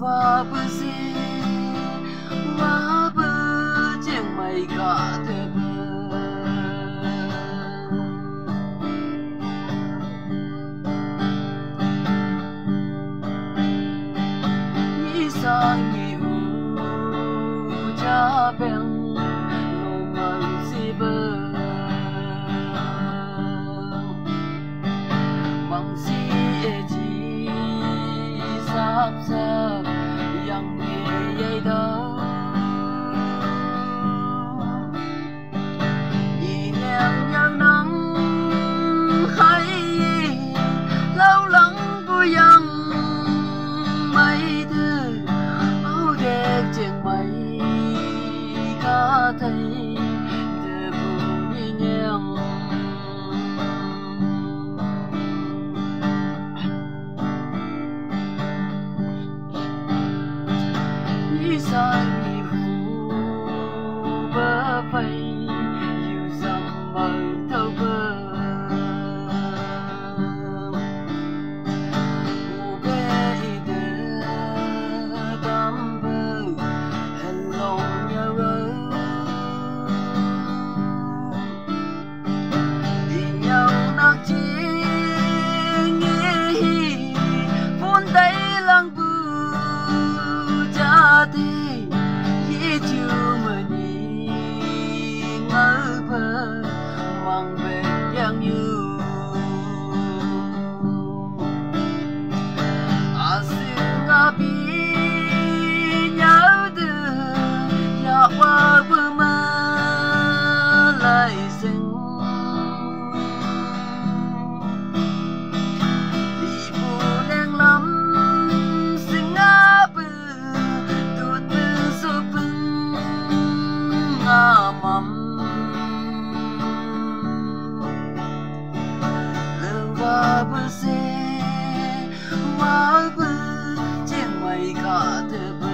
và bơ gì mà bơ chẳng mày cả thế bơ nghĩ sang nghĩ u cha bèng lô măng si bơ măng si e chi sắp reason 와부세 와부 제마이가 드바